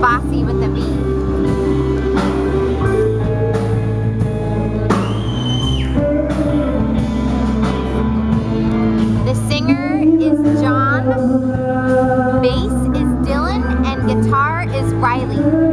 bossy with a B. The singer is John, bass is Dylan, and guitar is Riley.